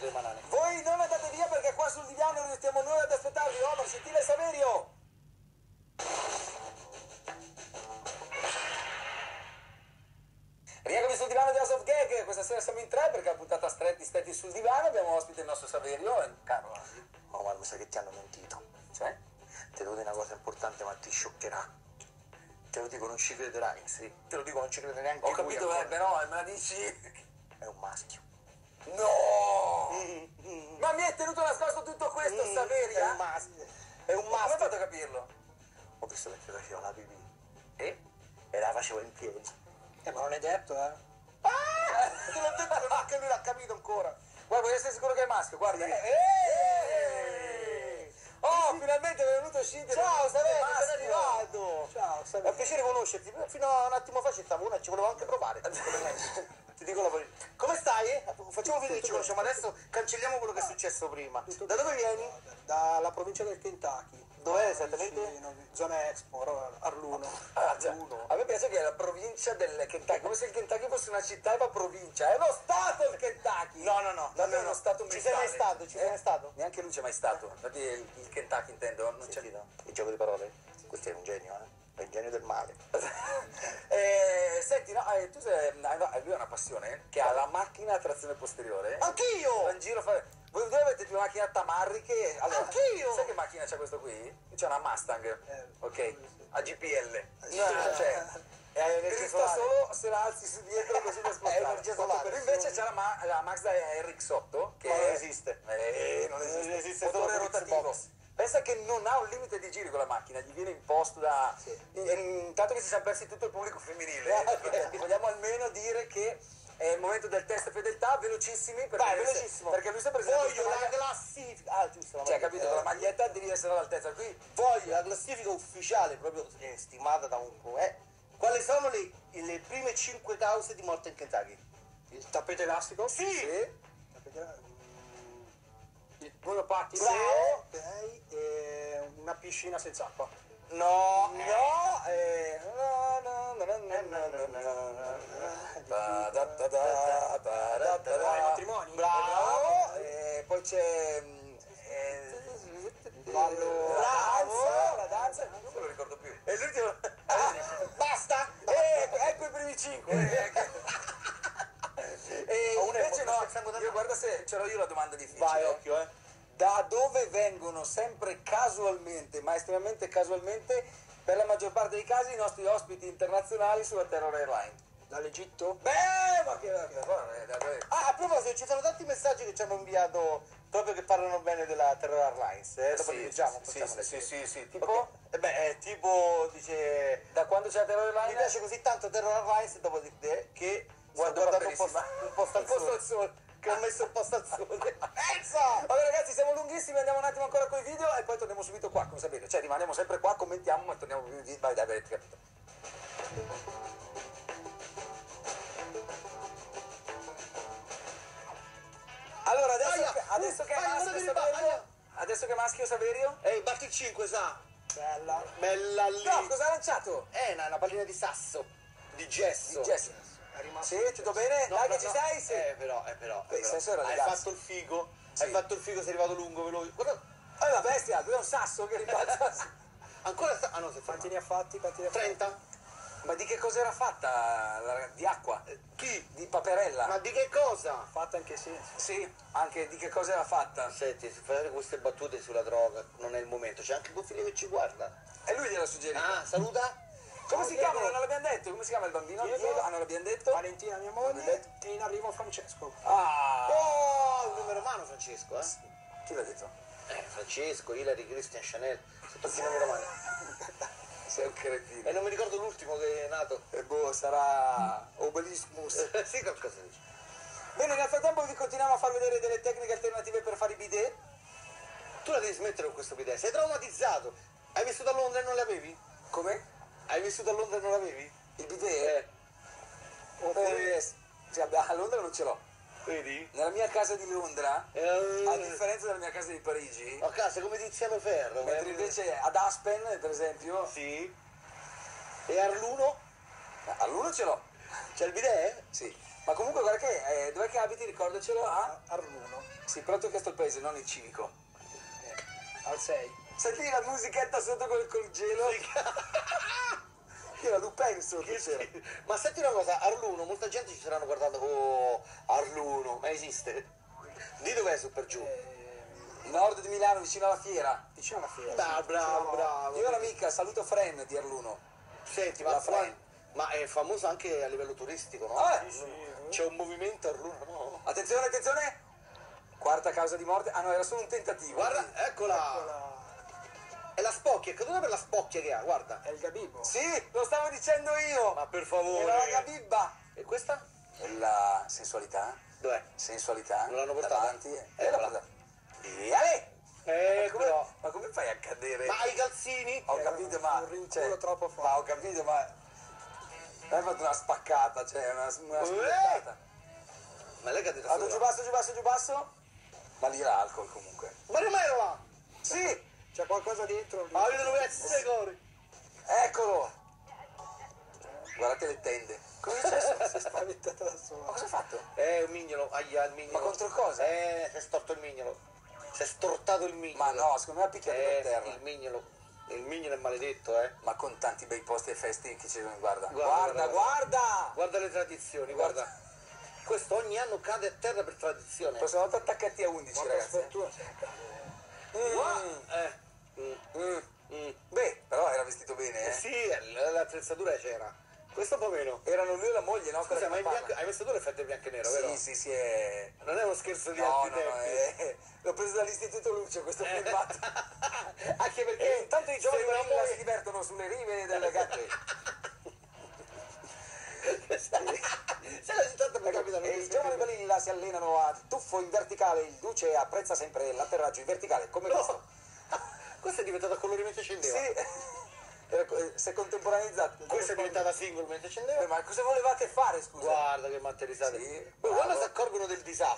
le banane. Voi non andate via perché qua sul divano restiamo noi ad aspettarvi. Omar, Scintilla e Saverio. Rieccomi sul divano di House of Gag. Questa sera siamo in tre perché la puntata stretti stretti sul divano. Abbiamo ospite il nostro Saverio e Carlo. Oh, ma mi sa che ti hanno mentito. Cioè? Te lo dico una cosa importante, ma ti scioccherà. Te lo dico, non ci crederai. Sì, te lo dico, non ci crede neanche Ho lui capito, ancora. eh, però me la dici? È un maschio. No! Mm, Ma mi hai tenuto nascosto tutto questo, È un Saveria? maschio. È un Come hai maschio. fatto a capirlo? Ho visto che faceva la pipì. Eh? E la facevo in piedi. Eh, ma non è detto, eh. Ah! Te l'ho detto che anche lui l'ha capito ancora. Guarda, voglio essere sicuro che è maschio, guarda. Sì. Eh, eh. Oh, finalmente è venuto Scintilla. Ciao, Saverio, Maschio. sei arrivato. Ciao, È un Saverio. piacere conoscerti. Fino a un attimo fa ci stavo una e ci volevo anche provare. Ti dico la verità. Come stai? Facciamo finire che ci conosciamo adesso, cancelliamo quello che è successo prima. Da dove vieni? Dalla provincia del Kentucky. Dov'è esattamente? Zona Expo, Arluno. Ah, già. A me piace che è la provincia del Kentucky, come se il Kentucky fosse una città e una provincia. È uno stato il Kentucky! No, no, no. Non no, è no, uno no. stato Ci sei mai stato? Ci sei mai stato? Neanche lui c'è mai stato. Infatti il, il Kentucky intendo. Non c'è... Il gioco di parole? Questo è un genio, eh? È un genio del male. Eh, senti, no, eh, tu sei, passione che ha la macchina a trazione posteriore. Va Anch'io! in giro a fare. Voi due avete due macchine a tamarriche. Allora, Anch'io! Sai che macchina c'ha questo qui? C'è una Mustang. Eh, ok? A GPL. No, cioè, Griffa solo se la alzi su dietro così da spostare. Invece c'è la, ma- la Mazda RX8 che non esiste. Eh, non esiste. Non esiste Motore rotativo. Xbox. Pensa che non ha un limite di giri con la macchina, gli viene imposto da... E- Intanto che si siamo persi tutto il pubblico femminile, eh, vogliamo almeno dire che è il momento del test fedeltà, velocissimi, perché, Vai, velocissimo. perché lui si è presentato Voglio la maglia- classifica. Ah, giusto. la Cioè, capito, con la maglietta devi essere all'altezza. Qui Voglio la classifica ufficiale, proprio eh, stimata da un po'. Eh. Quali sono le, le prime 5 cause di morte in Kentucky? Il tappeto elastico? Sì! Tappeto elastico. Il monopattino? Bravo. Ok. E una piscina senza acqua. No, no, no, I matrimoni. Bravo. Eh, poi c'è. Eh, ballo. Bravo. La danza. Non me lo ricordo più. E l'ultimo. Ah, basta. Eh, ecco i primi cinque. E invece no, io guarda se c'ero io la domanda difficile. Vai, occhio, eh. Da dove vengono sempre casualmente, ma estremamente casualmente, per la maggior parte dei casi, i nostri ospiti internazionali sulla Terror Airline? Dall'Egitto? Beh, ma che... eh, Ah, a proposito, ci sono tanti messaggi che ci hanno inviato proprio che parlano bene della Terror Airlines. Eh? Dopo li leggiamo. sì, sì, sì, sì, sì, tipo... Ok. Eh beh, eh, tipo dice Da quando c'è la Terror Airline? mi piace così tanto Terror Airlines dopo di te che Guardo un po', un al posto sole. al sole. Che ho messo un posto al sole. Pensa! Vabbè ragazzi, siamo lunghissimi, andiamo un attimo ancora con i video e poi torniamo subito qua, come sapete. Cioè rimaniamo sempre qua, commentiamo, ma torniamo più video. Vai, dai, avete capito. Allora, adesso, Aia, che, adesso uh, che aia, Saverio, aia. adesso che maschio Saverio, Ehi, batti il 5, sa! Bella. Bella lì! no, cosa ha lanciato? Eh, una, una pallina di sasso. Di gesso. Jess. È rimasto. Sì, tutto bene? No, dai no, che ci sei? Sì. Eh, però, eh, però. Beh, eh, il però. Hai legato. fatto il figo. Sì. Hai fatto il figo, sei arrivato lungo, veloce. Guarda, Eh, la bestia, è un sasso che rimbalza. ancora sta... Ah no, si è Quanti ne ha fatti? Quanti ne ha fatti? 30? Ma di che cosa era fatta? Di acqua? Chi? Di paperella? Ma di che cosa? Fatta anche sì. Sì, anche di che cosa era fatta? Senti, se fare queste battute sulla droga non è il momento. C'è anche tuo figlio che ci guarda. E lui gliela suggerito. Ah, saluta. Come si Diego. chiama? Non l'abbiamo detto. Come si chiama il bambino? Diego. Ah, non l'abbiamo detto? Valentina mia moglie e in arrivo Francesco. Ah! Oh, un nome romano Francesco, eh? Chi l'ha detto? Eh, Francesco, Hilary, Christian, Chanel, sono tutti nomi romani. Sei un cretino. E non mi ricordo l'ultimo che è nato. E boh, sarà Obelismus. sì, qualcosa dice. Bene, nel frattempo vi continuiamo a far vedere delle tecniche alternative per fare i bidet. Tu la devi smettere con questo bidet, sei traumatizzato. Hai vissuto a Londra e non l'avevi? Come? Hai vissuto a Londra e non l'avevi? Il bidet? Eh, sì, vabbè, a Londra non ce l'ho. Vedi? Nella mia casa di Londra, a Eh, differenza della mia casa di Parigi, a casa come Tiziano Ferro. mentre eh? invece ad Aspen, per esempio, Sì. E Arluno? all'uno ce l'ho. C'è il bidet? Sì. Ma comunque guarda che, eh, dov'è che abiti? Ricordacelo a... Arluno. Sì, Sì, però tu hai chiesto il paese, non il civico. Al 6. Senti la musichetta sotto col, col gelo? Io la Lupin sotto c'era. Ma senti una cosa, Arluno, molta gente ci saranno guardando. Oh, Arluno, ma esiste? Di dov'è su per giù? Nord di Milano, vicino alla fiera. Vicino alla fiera. Bravo, sì, bravo, bravo. Io ho un'amica, saluto Fren di Arluno. Senti, ma, Fran. ma è famosa anche a livello turistico, no? Ah, Sì, sì. C'è un movimento Arluno, no? Attenzione, attenzione! Quarta causa di morte. Ah no, era solo un tentativo. Guarda, eccola! Quella- È la spocchia, è caduta per la spocchia che ha, guarda. È il Gabibbo. Sì, lo stavo dicendo io! Ma per favore. Era la Gabibba! E questa? E la sensualità? Dov'è? Sensualità? Non l'hanno portata? Davanti. E Eccola. la E ale! Eh, Come- però. ma come fai a cadere? Ma i calzini? Ho Era capito, ma... un rinculo troppo forte. Ma ho capito, ma... Hai fatto una spaccata, cioè una, una Eh! spacchettata. Ma lei che ha detto Vado giù basso, giù basso, giù basso. Ma lì era alcol comunque. Ma Romero là! Sì, C'è qualcosa dentro lì. Ma vedo dove essere cori. eccolo. Guardate le tende. Cosa è successo? Si è spaventata da Ma sola. cosa ha fatto? Eh, un mignolo, aia, il mignolo. Ma contro cosa? Eh, si è storto il mignolo. Si è stortato il mignolo. Ma no, secondo me ha picchiato per Eh, terra. il mignolo. Il mignolo è maledetto, eh. Ma con tanti bei posti e festi che ci guarda. Guarda, Guarda, guarda. guarda! Guarda le tradizioni, guarda. Questo ogni anno cade a terra per tradizione. La prossima volta attaccati a 11, Porta ragazzi. sfortuna ne cade. Mm, Eh. L'attrezzatura c'era. Questo un po' meno. Erano lui e la moglie, no? Scusa, ma in bianco, hai messo tu l'effetto in bianco e nero, Sì, vero? sì, sì, è... Non è uno scherzo di No, altri no, no, tempi. è... l'ho preso dall'Istituto Luce questo Eh. filmato. Anche perché E intanto i giovani gorilla moglie- si divertono sulle rive delle gatte. Capitano E i giovani gorilla si allenano a tuffo in verticale, il duce apprezza sempre l'atterraggio in verticale, come questo. No. Questo è diventato a colori mentre scendeva. Sì, Era co- si è contemporaneizzato. Questa è diventata single mentre scendeva. Eh, Ma cosa volevate fare, scusa? Guarda che matte risate. Sì, Poi quando bravo. si accorgono del disastro.